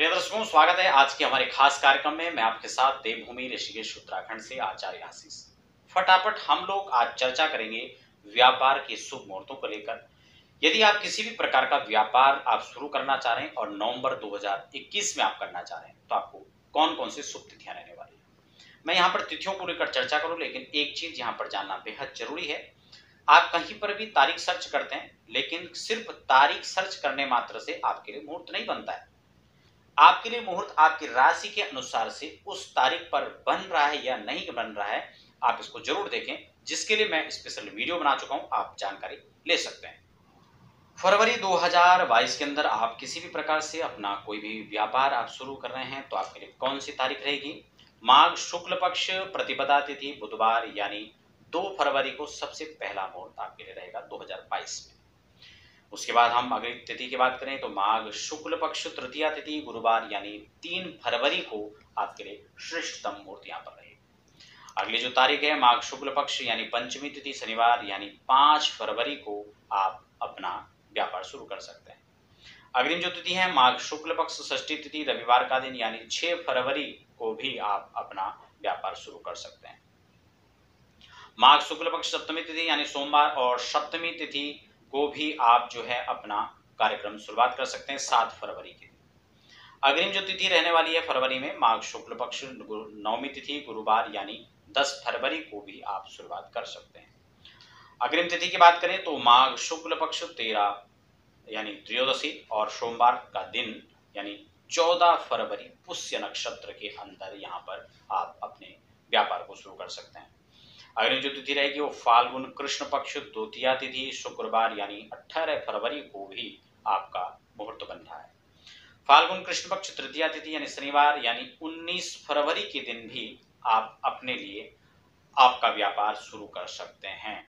प्रिय दर्शकों स्वागत है आज के हमारे खास कार्यक्रम में। मैं आपके साथ देवभूमि ऋषिकेश उत्तराखंड से आचार्य आशीष। फटाफट हम लोग आज चर्चा करेंगे व्यापार के शुभ मुहूर्तों को लेकर। यदि आप किसी भी प्रकार का व्यापार आप शुरू करना चाह रहे हैं और नवंबर 2021 में आप करना चाह रहे हैं तो आपको कौन कौन से शुभ तिथियाँ रहने वाली है? मैं यहाँ पर तिथियों को लेकर चर्चा करूँ, लेकिन एक चीज़ यहाँ पर जानना बेहद ज़रूरी है। आप कहीं पर भी तारीख सर्च करते हैं, लेकिन सिर्फ़ तारीख सर्च करने मात्र से आपके लिए मुहूर्त नहीं बनता है। आपके लिए मुहूर्त आपकी राशि के अनुसार से उस तारीख पर बन रहा है या नहीं बन रहा है, आप इसको ज़रूर देखें, जिसके लिए मैं स्पेशल वीडियो बना चुका हूँ, आप जानकारी ले सकते हैं। फरवरी 2022 के अंदर आप किसी भी प्रकार से अपना कोई भी व्यापार आप शुरू कर रहे हैं तो आपके लिए कौन सी तारीख रहेगी? माघ शुक्ल पक्ष प्रतिपदा तिथि बुधवार, यानी दो फरवरी को सबसे पहला मुहूर्त आपके लिए रहेगा 2022 में। उसके बाद हम अगली तिथि की बात करें तो माघ शुक्ल पक्ष तृतीय तिथि गुरुवार यानी तीन फरवरी को आपके लिए श्रेष्ठतम मुहूर्त यहाँ पर रहेगी अगली जो तारीख है, माघ शुक्ल पक्ष यानी पंचमी तिथि शनिवार यानी पाँच फरवरी को आप अपना व्यापार शुरू कर सकते हैं। अग्रिम जो तिथि है, माघ शुक्ल पक्ष षष्ठी तिथि रविवार का दिन यानी छह फरवरी को भी आप अपना व्यापार शुरू कर सकते हैं। माघ शुक्ल पक्ष सप्तमी तिथि यानी सोमवार और सप्तमी तिथि को भी आप जो है अपना कार्यक्रम शुरुआत कर सकते हैं सात फरवरी के अग्रिम जो तिथि रहने वाली है फरवरी में, माघ शुक्ल पक्ष नवमी तिथि, गुरुवार यानी दस फरवरी को भी आप शुरुआत कर सकते हैं। अग्रिम तिथि की बात करें तो माघ शुक्ल पक्ष तेरह यानी त्रयोदशी और सोमवार का दिन यानी चौदह फरवरी पुष्य नक्षत्र के अंदर यहाँ पर आप अपने व्यापार को शुरू कर सकते हैं। अगली जो तिथि रहेगी, वो फाल्गुन कृष्ण पक्ष, द्वितीय तिथि, शुक्रवार यानी 18 फरवरी को भी आपका मुहूर्त बन रहा है। फाल्गुन कृष्ण पक्ष, तृतीय तिथि यानी शनिवार यानी 19 फरवरी के दिन भी आप अपने लिए आपका व्यापार शुरू कर सकते हैं।